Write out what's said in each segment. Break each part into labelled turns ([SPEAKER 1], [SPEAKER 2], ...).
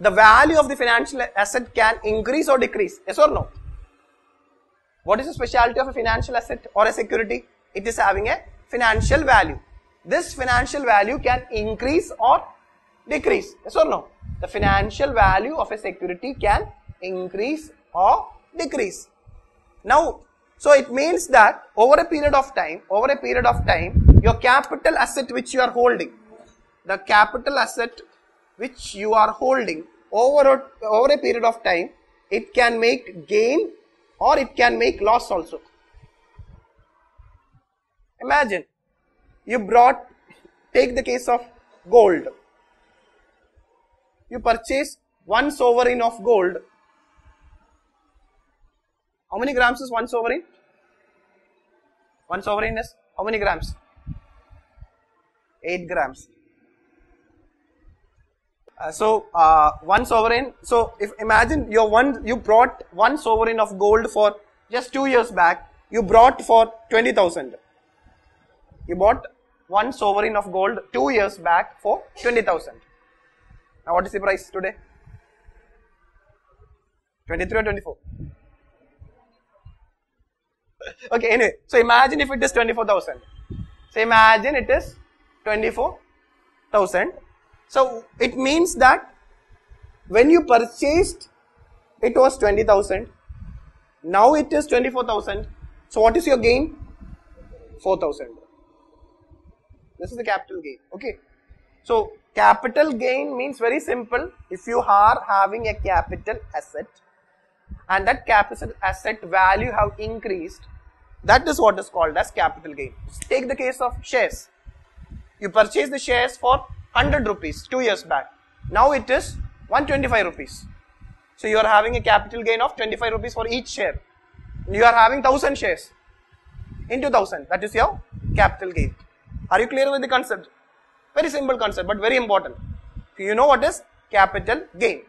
[SPEAKER 1] the value of the financial asset can increase or decrease. Yes or no? What is the specialty of a financial asset or a security? It is having a financial value. This financial value can increase or decrease. Yes or no? The financial value of a security can increase or decrease. Now, so it means that over a period of time, over a period of time, your capital asset which you are holding, the capital asset which you are holding over a, over a period of time, it can make gain or it can make loss also. Imagine you brought, take the case of gold. You purchase one sovereign of gold. How many grams is one sovereign? One sovereign is how many grams? 8 grams. Uh, so uh, one sovereign. So if imagine your one you brought one sovereign of gold for just two years back. You brought for twenty thousand. You bought one sovereign of gold two years back for twenty thousand. Now what is the price today? Twenty three or twenty four? okay. Anyway, so imagine if it is twenty four thousand. So imagine it is twenty four thousand so it means that when you purchased, it was 20,000. Now it is 24,000. So what is your gain? 4,000. This is the capital gain. Okay. So capital gain means very simple. If you are having a capital asset and that capital asset value have increased, that is what is called as capital gain. Take the case of shares. You purchase the shares for 100 rupees two years back. Now it is 125 rupees. So you are having a capital gain of 25 rupees for each share. You are having 1000 shares into 1000. That is your capital gain. Are you clear with the concept? Very simple concept, but very important. You know what is capital gain.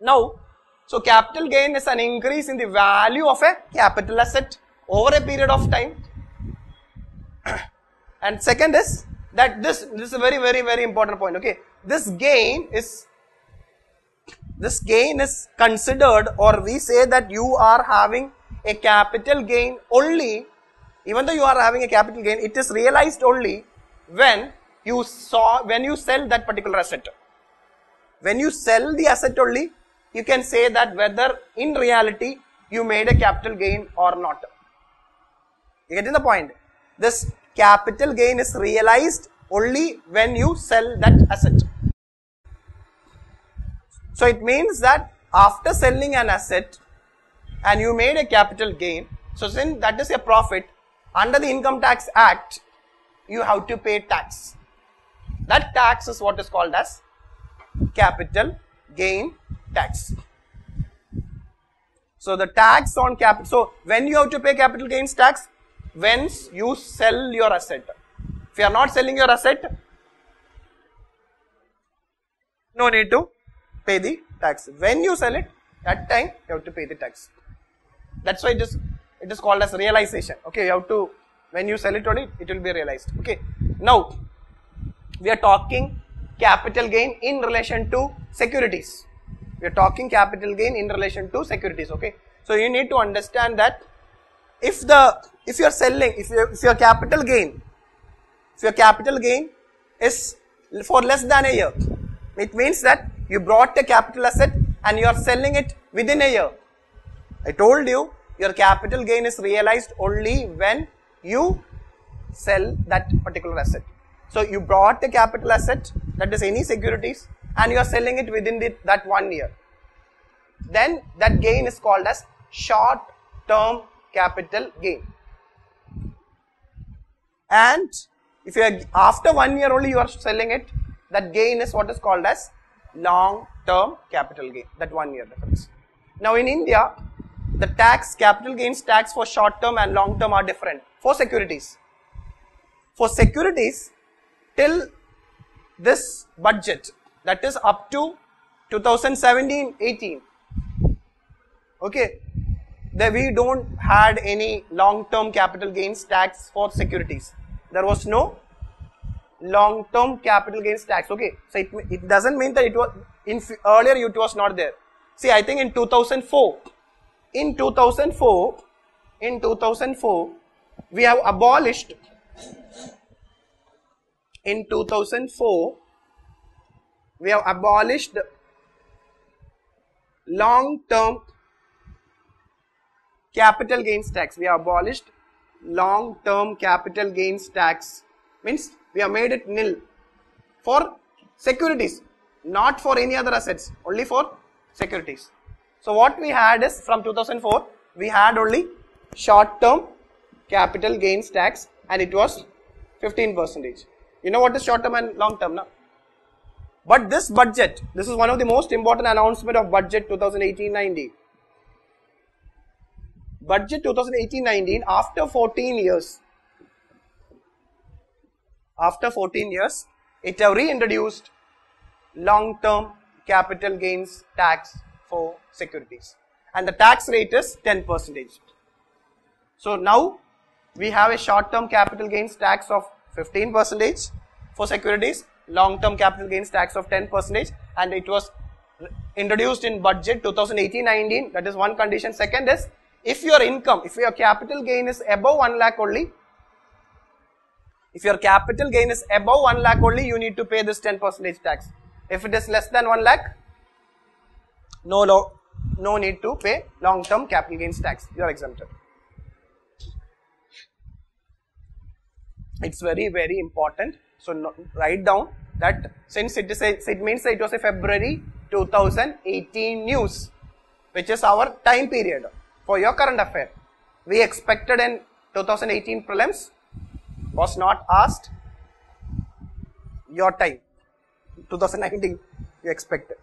[SPEAKER 1] Now, so capital gain is an increase in the value of a capital asset over a period of time. and second is that this, this is a very, very, very important point. Okay. This gain is, this gain is considered or we say that you are having a capital gain only, even though you are having a capital gain, it is realized only when you saw, when you sell that particular asset. When you sell the asset only, you can say that whether in reality you made a capital gain or not. You getting the point? This capital gain is realized only when you sell that asset. So it means that after selling an asset and you made a capital gain, so since that is a profit, under the Income Tax Act, you have to pay tax. That tax is what is called as capital gain tax. So the tax on capital, so when you have to pay capital gains tax, once you sell your asset. If you are not selling your asset, no need to pay the tax. When you sell it, that time you have to pay the tax. That's why it is it is called as realization. Okay, you have to when you sell it only, it will be realized. Okay. Now we are talking capital gain in relation to securities. We are talking capital gain in relation to securities. Okay. So you need to understand that if the if you are selling, if, you, if your capital gain, if your capital gain is for less than a year, it means that you brought a capital asset and you are selling it within a year. I told you your capital gain is realized only when you sell that particular asset. So you brought a capital asset that is any securities and you are selling it within the, that one year. Then that gain is called as short term capital gain. And if you are after one year only you are selling it that gain is what is called as long term capital gain that one year difference. Now in india the tax capital gains tax for short term and long term are different for securities. For securities till this budget that is up to 2017 18 okay that we don't had any long term capital gains tax for securities there was no long-term capital gains tax. Okay, so it, it doesn't mean that it was in earlier it was not there. See, I think in 2004, in 2004, in 2004, we have abolished. In 2004, we have abolished long-term capital gains tax. We abolished long-term capital gains tax. Means we have made it nil for securities, not for any other assets, only for securities. So what we had is from 2004, we had only short-term capital gains tax and it was 15 percentage. You know what is short-term and long-term now? But this budget, this is one of the most important announcement of budget 2018-19. Budget 2018-19 after 14 years, after 14 years, it have reintroduced long-term capital gains tax for securities and the tax rate is 10 percentage. So now we have a short-term capital gains tax of 15 percentage for securities, long-term capital gains tax of 10 percentage and it was introduced in budget 2018-19 that is one condition. Second is if your income, if your capital gain is above 1 lakh only, if your capital gain is above 1 lakh only, you need to pay this 10 percentage tax. If it is less than 1 lakh, no, no, no need to pay long-term capital gains tax. You are exempted. It's very, very important. So no, write down that since it is it means it was a February 2018 news, which is our time period for your current affair. We expected in 2018 prelims was not asked your time 2019 you expected.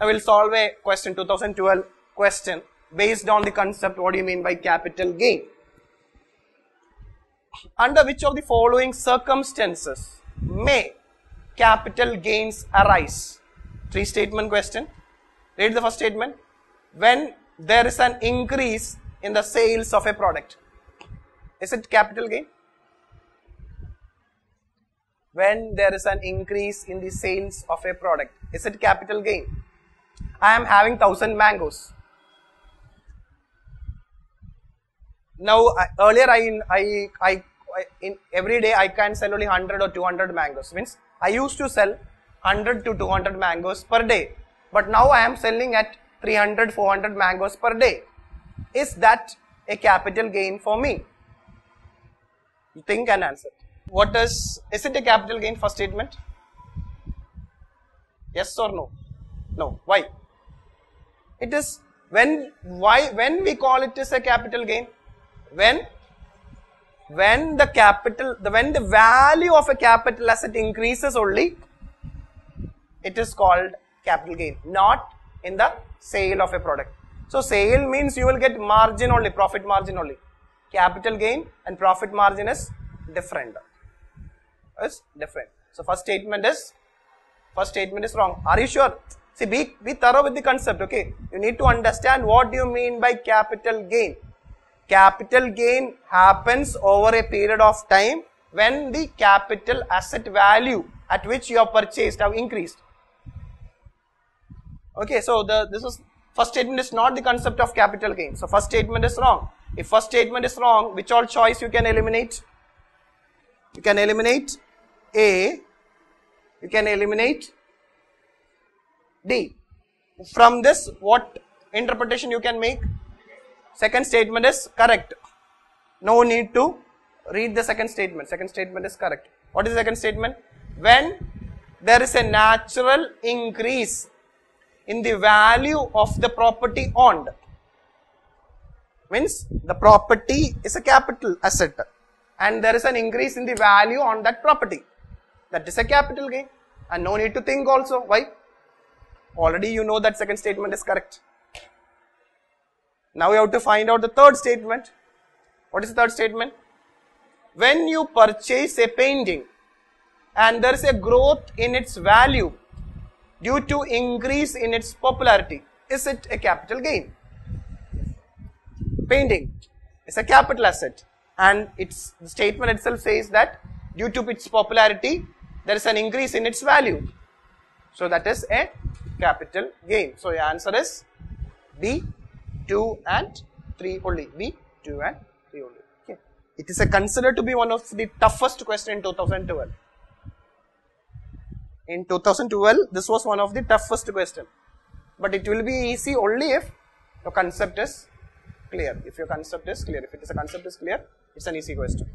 [SPEAKER 1] I will solve a question 2012 question based on the concept what do you mean by capital gain. Under which of the following circumstances may capital gains arise? Three statement question. Read the first statement. When there is an increase in the sales of a product. Is it capital gain? When there is an increase in the sales of a product. Is it capital gain? I am having thousand mangoes. Now earlier I, I, I, in every day I can sell only 100 or 200 mangoes. Means I used to sell 100 to 200 mangoes per day. But now I am selling at 300, 400 mangoes per day. Is that a capital gain for me? You think and answer. What is, is it a capital gain first statement? Yes or no? No. Why? It is when, why, when we call it as a capital gain? When, when the capital, the, when the value of a capital asset increases only, it is called capital gain, not in the sale of a product. So sale means you will get margin only, profit margin only. Capital gain and profit margin is different. Is different. So first statement is, first statement is wrong. Are you sure? See, be, be thorough with the concept, okay? You need to understand what do you mean by capital gain. Capital gain happens over a period of time when the capital asset value at which you have purchased have increased. Okay, so the this is first statement is not the concept of capital gain. So first statement is wrong. If first statement is wrong, which all choice you can eliminate? You can eliminate A, you can eliminate D. From this, what interpretation you can make? Second statement is correct. No need to read the second statement. Second statement is correct. What is the second statement? When there is a natural increase in the value of the property owned. Means the property is a capital asset and there is an increase in the value on that property. That is a capital gain and no need to think also. Why? Already you know that second statement is correct. Now we have to find out the third statement. What is the third statement? When you purchase a painting and there is a growth in its value due to increase in its popularity. Is it a capital gain? Painting is a capital asset and its statement itself says that due to its popularity, there is an increase in its value. So that is a capital gain. So your answer is B, 2 and 3 only. B, 2 and 3 only. Okay. It is considered to be one of the toughest question in 2012. In 2012, this was one of the toughest question. But it will be easy only if your concept is clear. If your concept is clear, if it is a concept is clear, it's an easy question.